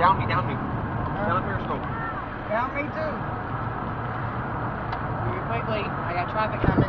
Down me, down me. Uh, down here, periscope. Down me too. Wait, quickly, I got traffic coming.